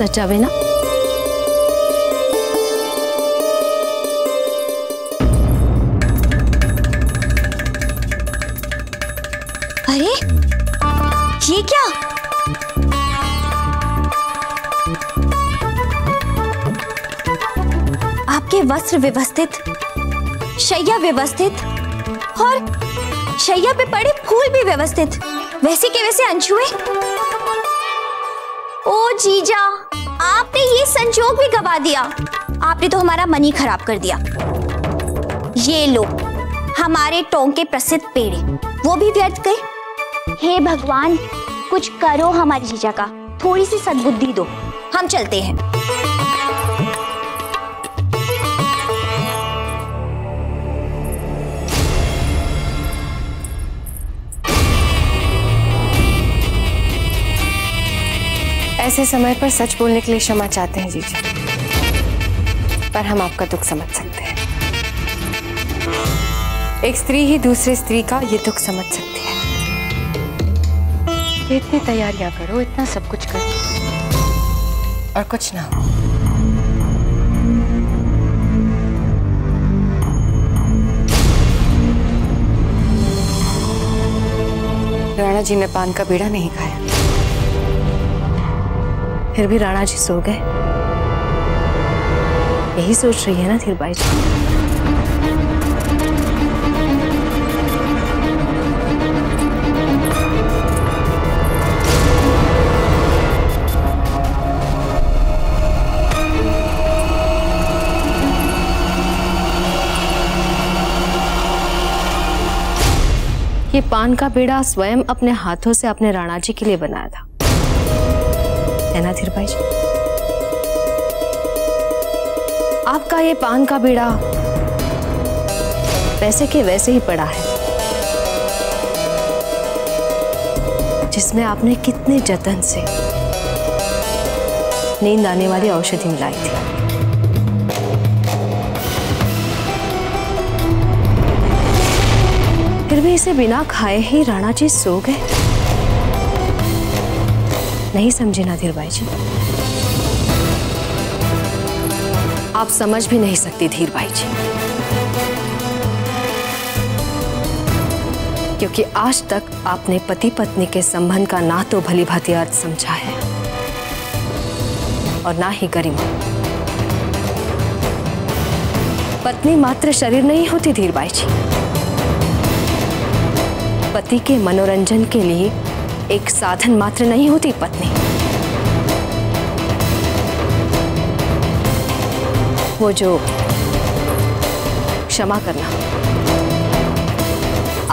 सचावे ना? अरे, ये क्या? आपके वस्त्र व्यवस्थित, शैया व्यवस्थित, और शैया पे पड़े फूल भी व्यवस्थित। वैसे के वैसे अनछुए ओ जीजा आपने ये संजोग भी गवा दिया। आपने तो हमारा मन ही खराब कर दिया। ये लो, हमारे टोंग के प्रसिद्ध पेड़े, वो भी व्यर्थ गए। हे भगवान, कुछ करो हमारी जीजा का, थोड़ी सी सद्बुद्धि दो। हम चलते हैं। ऐसे समय पर सच बोलने के लिए क्षमा चाहते हैं जीजा पर हम आपका दुख समझ सकते हैं। एक स्त्री ही दूसरे स्त्री का ये दुख समझ सकती है। इतनी तैयारियाँ करो, इतना सब कुछ करो। और कुछ ना हो। राणा जी ने पान का बीड़ा नहीं खाया। फिर भी राणा जी सो गए। यही सोच रही है ना धीरबाई जी। ये पान का बेड़ा स्वयं अपने हाथों से अपने राणा जी के लिए बनाया था। ना धीरबाई जी आपका ये पान का बीड़ा वैसे के वैसे ही पड़ा है, जिसमें आपने कितने जतन से नींद आने वाली औषधि मिलाई थी। फिर भी इसे बिना खाए ही राणा जी सो गए। नहीं समझे ना धीरबाई जी। आप समझ भी नहीं सकती धीर धीरबाई जी। क्योंकि आज तक आपने पति पत्नी के संबंध का ना तो भली भांति अर्थ समझा है। और ना ही गरिमा। पत्नी मात्र शरीर नहीं होती धीरबाई जी। पति के मनोरंजन के लिए एक साधन मात्र नहीं होती, पत्नी। वो जो क्षमा करना।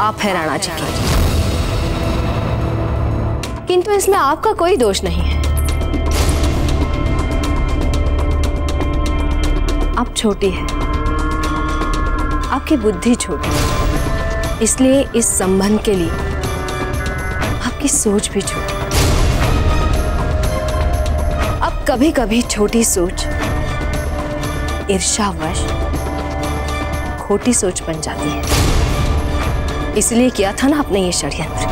आप है राणा जी की। किंतु इसमें आपका कोई दोष नहीं है। आप छोटी है। आपकी बुद्धि छोटी। इसलिए इस संबंध के लिए आपकी सोच भी छोटी। अब कभी कभी छोटी सोच ईर्षावश खोटी सोच बन जाती है। इसलिए किया था ना आपने ये षड्यंत्र।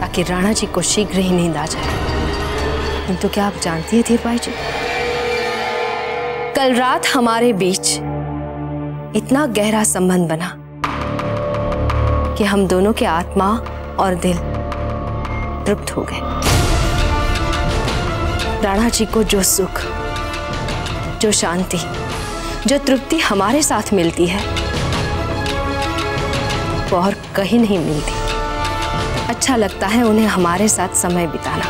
ताकि राणा जी को शीघ्र ही नींद आ जाए। किंतु क्या आप जानती है धीरबाई जी? कल रात हमारे बीच इतना गहरा संबंध बना कि हम दोनों के आत्मा और दिल तृप्त हो गए। राणा जी को जो सुख, जो शांति, जो तृप्ति हमारे साथ मिलती है, वो और कहीं नहीं मिलती। अच्छा लगता है उन्हें हमारे साथ समय बिताना।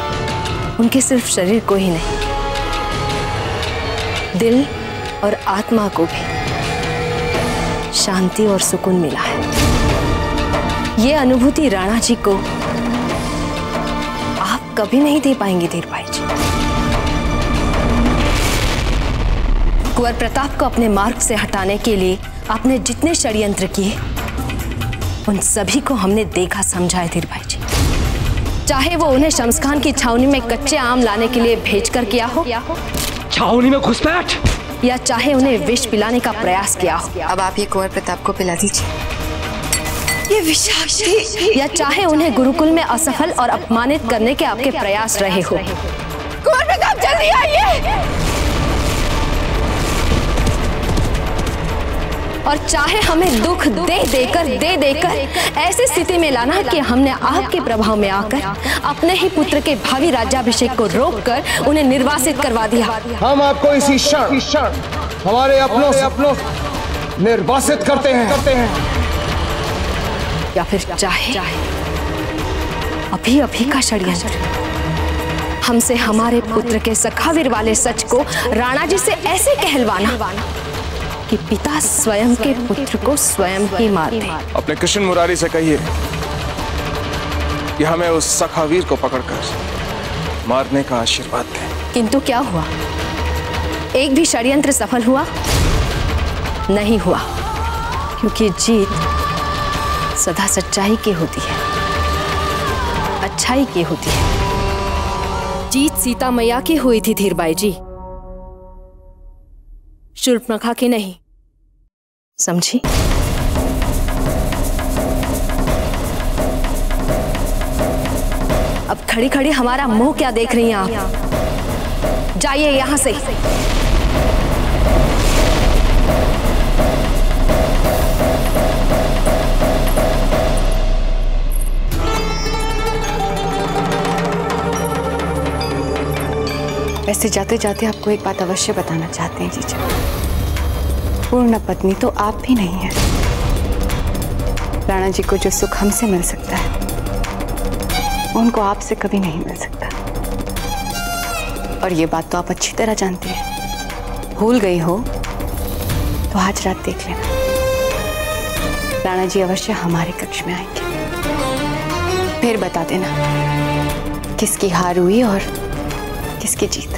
उनके सिर्फ़ शरीर को ही नहीं, दिल और आत्मा को भी शांति और सुकून मिला है। ये अनुभूति राणा जी को आप कभी नहीं दे पाएँगे धीर भाई जी। कुंवर प्रताप को अपने मार्ग से हटाने के लिए आपने जितने षड्यंत्र किए उन सभी को हमने देखा समझा है धीर भाई जी। चाहे वो उन्हें शमस्खान की छावनी में कच्चे आम लाने के लिए भेजकर किया हो छावनी में घुसपैठ? या चाहे उन्हें विष पिलाने का प्रयास किया हो। अब आप ये कुंवर प्रताप को पिला दीजिए। ये विषाक्त या चाहे उन्हें गुरुकुल में असफल और अपमानित करने के आपके प्रयास रहे हो। कुंवर प्रताप जल्दी आइए। और चाहे हमें दुख दे देकर दे देकर ऐसी स्थिति में लाना कि हमने आपके प्रभाव में आकर अपने ही पुत्र के भावी राज्याभिषेक को रोककर उन्हें निर्वासित करवा दिया। हम आपको इसी क्षण हमारे अपनों से अपनों निर्वासित करते हैं। करते हैं। या फिर चाहे। अभी अभी का षड्यंत्र। हमसे हमारे पुत्र के सखावीर वाले सच को राणा जी से ऐसे कहलवाना कि पिता स्वयं के पुत्र को स्वयं ही मार दे। अपने कृष्ण मुरारी से कहिए कि हमें उस सखावीर को पकड़कर मारने का आशीर्वाद दें। किंतु क्या हुआ? एक भी षड्यंत्र सफल हुआ? नहीं हुआ। क्योंकि जीत सदा सच्चाई की होती है। अच्छाई की होती है। जीत सीता मैया की हुई थी धीरबाई जी। शूर्पणखा की नहीं। समझी? अब खड़ी खड़ी हमारा मुँह क्या देख रही हैं आप? जाइए यहाँ से। वैसे जाते जाते आपको एक बात अवश्य बताना चाहते हैं, जीजा। पूर्ण पत्नी तो आप भी नहीं है। राणा जी को जो सुख हमसे मिल सकता है, उनको आपसे कभी नहीं मिल सकता। और ये बात तो आप अच्छी तरह जानती हैं। भूल गई हो तो आज रात देख लेना। राणा जी अवश्य हमारे कक्ष में आएँगे। फिर बता देना, किसकी हार हुई और किसकी जीत?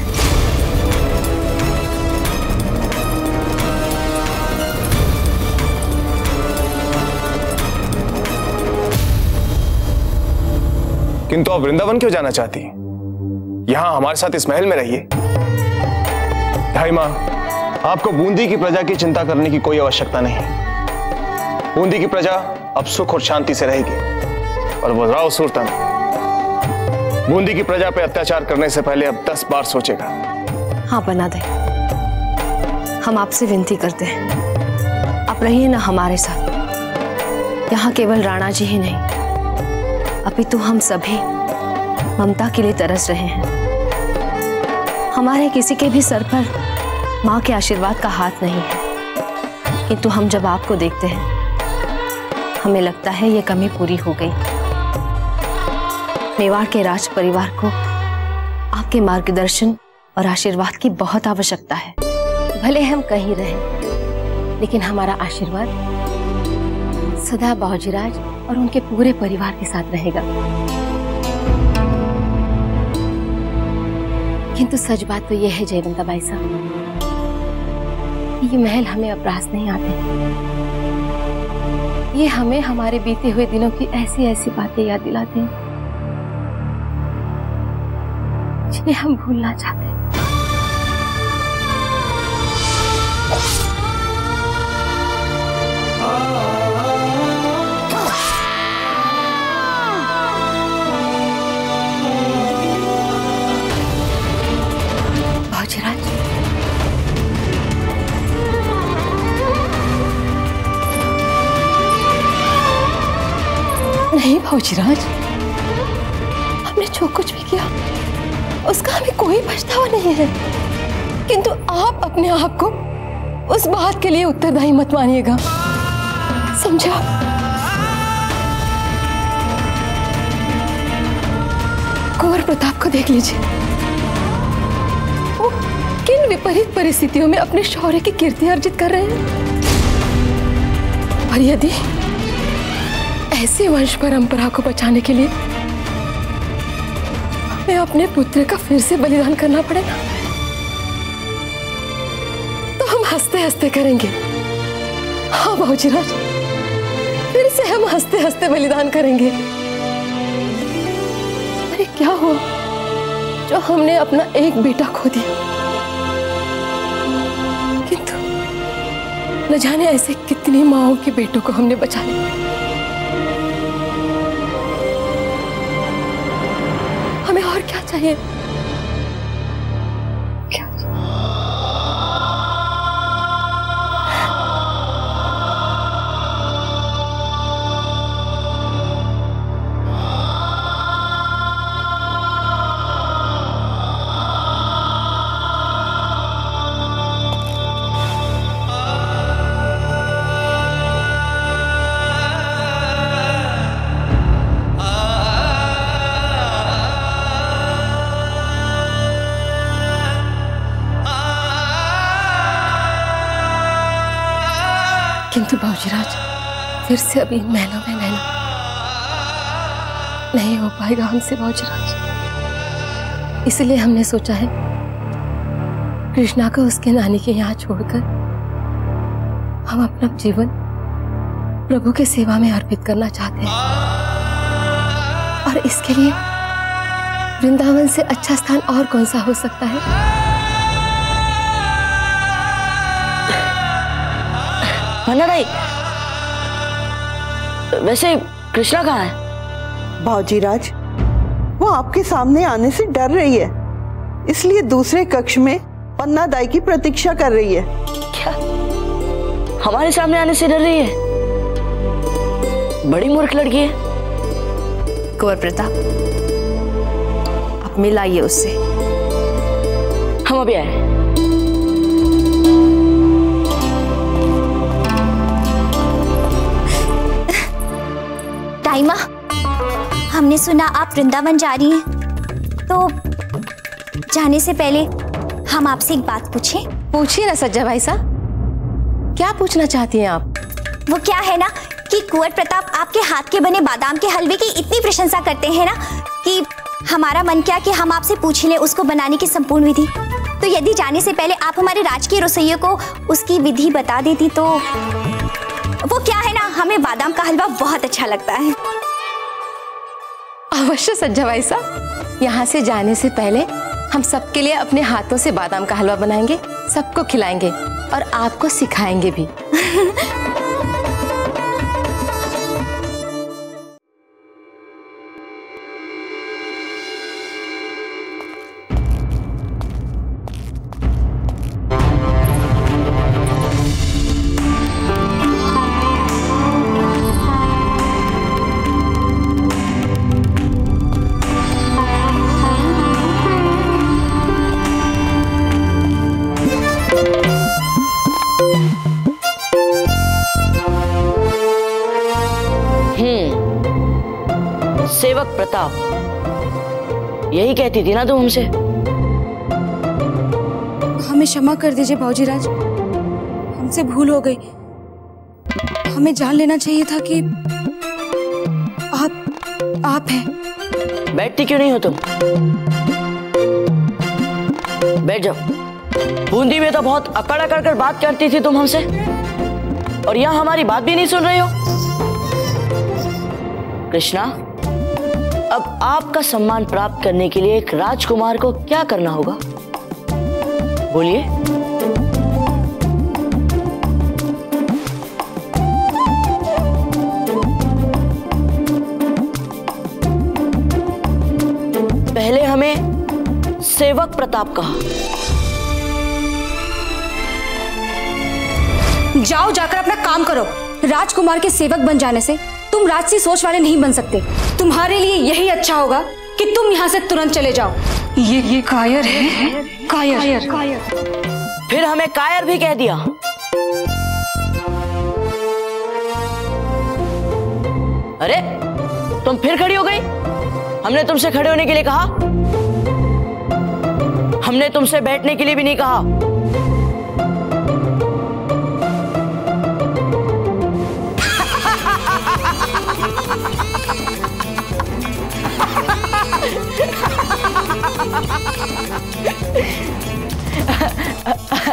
किंतु आप वृंदावन क्यों जाना चाहती? यहाँ हमारे साथ इस महल में रहिए। ढाई माँ, आपको बूंदी की प्रजा की चिंता करने की कोई आवश्यकता नहीं। बूंदी की प्रजा अब सुख और शांति से रहेगी। और वो राव सुल्तान बूंदी की प्रजा पे अत्याचार करने से पहले अब दस बार सोचेगा। हाँ बना दे। हम आपसे विनती करते हैं। आप रहिए ना हमारे साथ। यहाँ केवल राणा जी ही नहीं। अपितु हम सभी ममता के लिए तरस रहे हैं। हमारे किसी के भी सर पर माँ के आशीर्वाद का हाथ नहीं है। किंतु हम जब आपको देखते हैं, हमें लगता है ये कमी पूरी हो गई। मेवाड़ के राज परिवार को आपके मार्गदर्शन और आशीर्वाद की बहुत आवश्यकता है। भले हम कहीं रहे, लेकिन हमारा आशीर्वाद सदा बाबूजीराज और उनके पूरे परिवार के साथ रहेगा। किंतु सच बात तो यह है, जयवंता बाई साहब ये महल हमें अपराध नहीं आते। ये हमें हमारे बीते हुए दिनों की ऐसी ऐसी बातें याद दिलाते हैं जिन्हें हम भूलना चाहते हैं। नहीं भाजीराज हमने जो कुछ भी किया उसका हमें कोई पछतावा नहीं है। किंतु आप अपने आप को उस बात के लिए उत्तरदायी मत मानिएगा। समझा? कुंवर प्रताप को देख लीजिए। वो किन विपरीत परिस्थितियों में अपने शौर्य की कीर्ति अर्जित कर रहे हैं? और यदि ऐसी वंश परंपरा को बचाने के लिए हमें अपने पुत्र का फिर से बलिदान करना पड़ेगा। तो हम हँसते हँसते करेंगे। हाँ बाबूजीराज फिर से हम हँसते हँसते बलिदान करेंगे। अरे, क्या हुआ? जो हमने अपना एक बेटा खो दिया। किंतु न जाने ऐसे कितनी माओं के बेटों को हमने बचा लिया। हमें किंतु बाबूजीराज फिर से अभी इन महलों में रहना नहीं हो पाएगा हमसे बाबूजीराज इसलिए हमने सोचा है, कृष्णा को उसके नानी के यहाँ छोड़कर हम अपना जीवन प्रभु के सेवा में अर्पित करना चाहते हैं। और इसके लिए वृंदावन से अच्छा स्थान और कौन सा हो सकता है? भन्ना भाई वैसे कृष्णा कहाँ है? भावजीराज वो आपके सामने आने से डर रही है। इसलिए दूसरे कक्ष में पन्ना दाई की प्रतीक्षा कर रही है। क्या? हमारे सामने आने से डर रही है? बड़ी मूर्ख लड़की है। कुंवर प्रताप आप मिलाइए उससे। हम अभी आए। टाइमा हमने सुना आप वृंदावन जा रही हैं। तो जाने से पहले हम आपसे एक बात पूछें। पूछिए ना सज्जा भाई साहब। क्या पूछना चाहती हैं आप? वो क्या है ना कि कुंवर प्रताप आपके हाथ के बने बादाम के हलवे की इतनी प्रशंसा करते हैं ना कि हमारा मन क्या कि हम आपसे पूछ लें उसको बनाने की संपूर्ण विधि। तो यदि जाने से पहले आप हमारे राजकीय रसोइयों को उसकी विधि बता देती तो वो क्या है ना? हमें बादाम का हलवा बहुत अच्छा लगता है। अवश्य सज्जा भाई साहब यहाँ से जाने से पहले हम सबके लिए अपने हाथों से बादाम का हलवा बनाएँगे सबको खिलाएँगे और आपको सिखाएँगे भी। सेवक प्रताप। यही कहती थी ना तुम हमसे? हमें क्षमा कर दीजिए भाऊजीराज हमसे भूल हो गई। हमें जान लेना चाहिए था कि आप आप हैं। बैठती क्यों नहीं हो तुम? बैठ जाओ। बूंदी में तो बहुत अकड़ अकड़ कर बात करती थी तुम हमसे। और यहाँ हमारी बात भी नहीं सुन रहे हो। कृष्णा आपका सम्मान प्राप्त करने के लिए एक राजकुमार को क्या करना होगा? बोलिए। पहले हमें सेवक प्रताप कहा। जाओ जाकर अपना काम करो। राजकुमार के सेवक बन जाने से तुम राजसी सोच वाले नहीं बन सकते। तुम्हारे लिए यही अच्छा होगा कि तुम यहाँ से तुरंत चले जाओ। ये ये कायर है? कायर। कायर, कायर। फिर हमें कायर भी कह दिया। अरे तुम फिर खड़ी हो गई? हमने तुमसे खड़े होने के लिए कहा? हमने तुमसे बैठने के लिए भी नहीं कहा।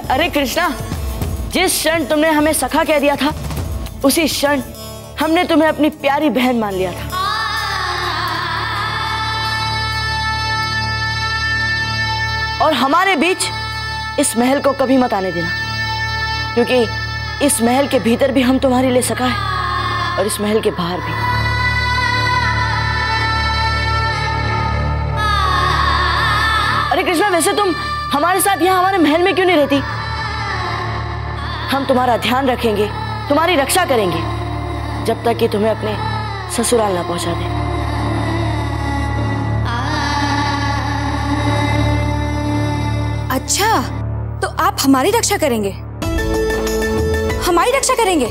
अरे कृष्णा, जिस क्षण तुमने हमें सखा कह दिया था, उसी क्षण हमने तुम्हें अपनी प्यारी बहन मान लिया था। और हमारे बीच इस महल को कभी मत आने देना, क्योंकि इस महल के भीतर भी हम तुम्हारे लिए सखा है और इस महल के बाहर भी। कृष्णा वैसे तुम हमारे साथ यहाँ हमारे महल में क्यों नहीं रहती? हम तुम्हारा ध्यान रखेंगे तुम्हारी रक्षा करेंगे जब तक कि तुम्हें अपने ससुराल ना पहुँचा दे। अच्छा तो आप हमारी रक्षा करेंगे? हमारी रक्षा करेंगे?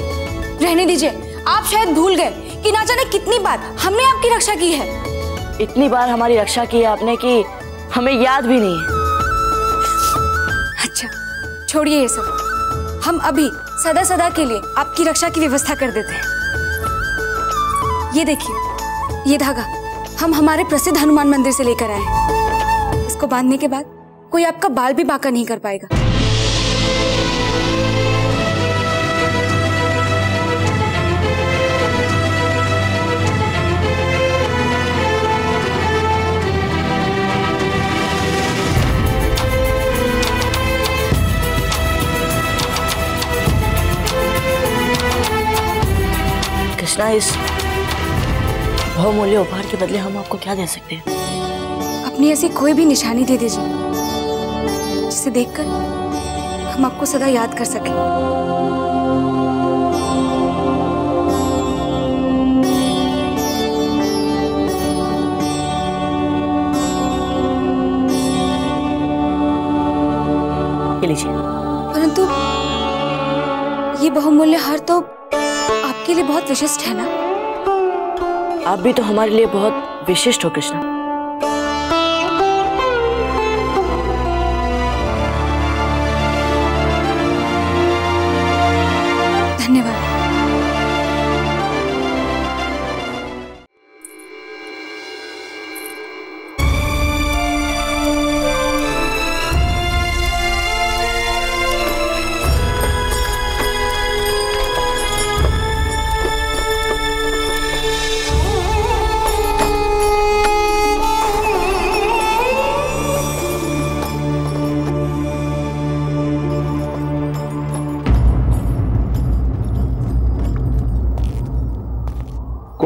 रहने दीजिए आप शायद भूल गए कि ना जाने कितनी बार हमने आपकी रक्षा की है। इतनी बार हमारी रक्षा की है आपने कि हमें याद भी नहीं है। अच्छा छोड़िए ये सब। हम अभी सदा सदा के लिए आपकी रक्षा की व्यवस्था कर देते हैं। ये देखिए, ये धागा, हम हमारे प्रसिद्ध हनुमान मंदिर से लेकर आए हैं। इसको बांधने के बाद कोई आपका बाल भी बाका नहीं कर पाएगा। कृष्णा इस बहुमूल्य उपहार के बदले हम आपको क्या दे सकते हैं? अपनी ऐसी कोई भी निशानी दे दीजिए जिसे देखकर हम आपको सदा याद कर सकें। लीजिए। परंतु ये बहुमूल्य हार तो आपके लिए बहुत विशिष्ट है ना? आप भी तो हमारे लिए बहुत विशिष्ट हो, कृष्णा।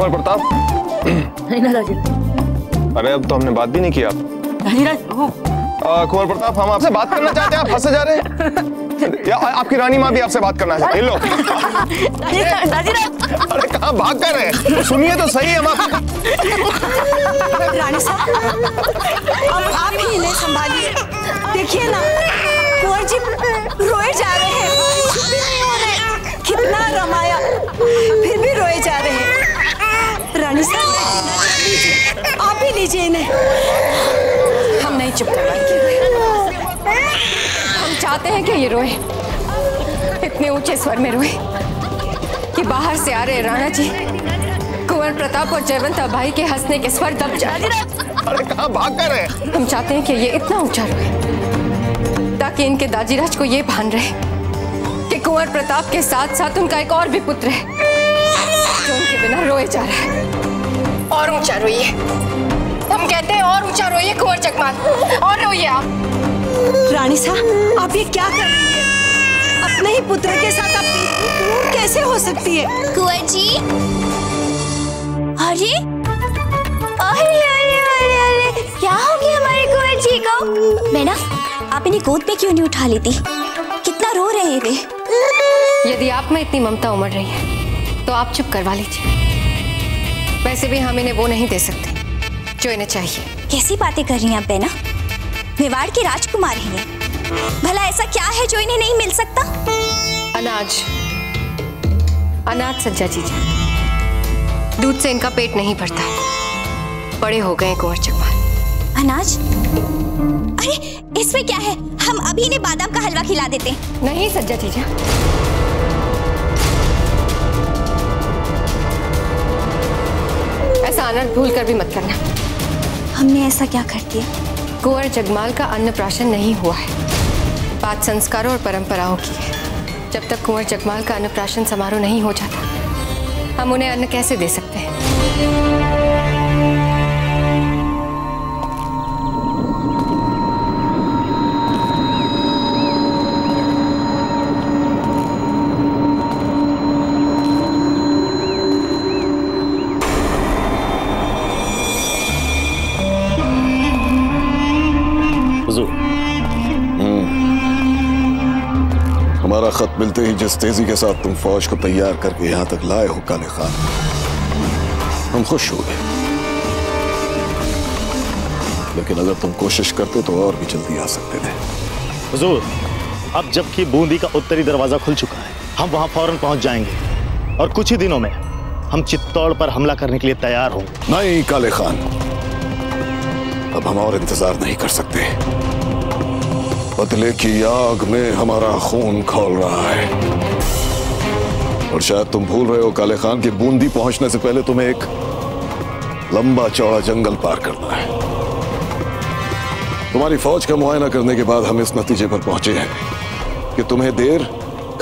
कुंवर प्रताप अरे अब तो हमने बात भी नहीं किया कुंवर प्रताप हम आपसे बात करना चाहते हैं आप फंसे जा रहे हैं। या आपकी रानी माँ भी आपसे बात करना चाहती है लो। अरे कहाँ भाग कर रहे हैं? सुनिए तो सही हम आप रानी साहब अब आप ही इन्हें संभालिए। देखिए ना कुंवर जी रोए जा रहे हैं ही हो। कितना रमाया फिर भी रोए जा रहे हैं। रानी साहब आप ही लीजिए इन्हें। हम नहीं चुप करवाएँगे हम चाहते हैं कि ये रोए। इतने ऊँचे स्वर में रोए कि बाहर से आ रहे राणा जी कुंवर प्रताप और जयवंत भाई के हंसने के स्वर दब जाए। अरे कहाँ भाग कर रहे हम चाहते हैं कि ये इतना ऊँचा रोए ताकि इनके दाजीराज को ये भान रहे कि कुंवर प्रताप के साथ साथ उनका एक और भी पुत्र है। उनके बिना रोए जा रहा है। और ऊँचा रोइए। हम कहते हैं और ऊँचा रोइए कुंवर जगमाल। और रोइए आप। रानी साहब आप ये क्या कर रही हैं? अपने ही पुत्र के साथ आप कैसे हो सकती है? कुंवर जी अरे अरे अरे अरे अरे क्या हो गया हमारे कुंवर जी को? मैना आप इन्हें गोद पे क्यों नहीं उठा लेती? कितना रो रहे हैं वे। यदि आप में इतनी ममता उमड़ रही है तो आप चुप करवा लीजिए। वैसे भी हम इन्हें वो नहीं दे सकते जो इन्हें चाहिए। कैसी बातें कर रही हैं आप बेना मेवाड़ के राजकुमार हैं भला ऐसा क्या है जो इन्हें नहीं मिल सकता? अनाज। अनाज सज्जा जीजा दूध से इनका पेट नहीं भरता। बड़े हो गए कुंवर चकमाल अनाज? अरे इसमें क्या है? हम अभी इन्हें बादाम का हलवा खिला देते हैं। नहीं सज्जा जीजा ऐसा आनंद भूल कर भी मत करना। हमने ऐसा क्या कर दिया? कुंवर जगमाल का अन्नप्राशन नहीं हुआ है। बात संस्कारों और परंपराओं की है। जब तक कुंवर जगमाल का अन्नप्राशन समारोह नहीं हो जाता हम उन्हें अन्न कैसे दे सकते हैं? खत मिलते ही जिस तेज़ी के साथ तुम फौज को तैयार करके यहाँ तक लाए हो काले खान। हम खुश हो गए लेकिन अगर तुम कोशिश करते तो और भी जल्दी आ सकते थे। हुजूर अब जबकि बूंदी का उत्तरी दरवाज़ा खुल चुका है हम वहाँ फ़ौरन पहुँच जाएँगे। और कुछ ही दिनों में हम चित्तौड़ पर हमला करने के लिए तैयार होंगे। नहीं काले खान। अब हम और इंतज़ार नहीं कर सकते। बदले की आग में हमारा खून खोल रहा है। और शायद तुम भूल रहे हो काले खान की बूंदी पहुँचने से पहले तुम्हें एक लंबा चौड़ा जंगल पार करना है। तुम्हारी फौज का मुआयना करने के बाद हम इस नतीजे पर पहुँचे हैं कि तुम्हें देर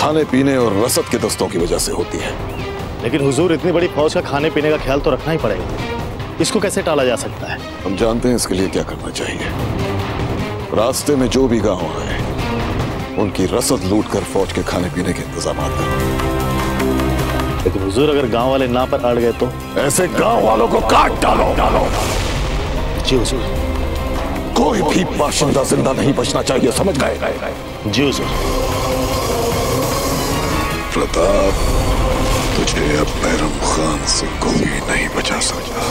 खाने पीने और रसद के दस्तों की वजह से होती है। लेकिन हुजूर इतनी बड़ी फौज का खाने पीने का ख्याल तो रखना ही पड़ेगा। इसको कैसे टाला जा सकता है? हम जानते हैं इसके लिए क्या करना चाहिए। रास्ते में जो भी गाँव आए उनकी रसद लूट कर फौज के खाने पीने के इंतज़ाम करें लेकिन हुजूर अगर गाँव वाले ना पर अड़ गए तो? ऐसे गाँव वालों को काट डालो। डालो जी हुजूर। कोई भी बाशिंदा ज़िंदा नहीं बचना चाहिए समझ गए? जी हुजूर। प्रताप तुझे अब बैरम खान से कोई नहीं बचा सकता।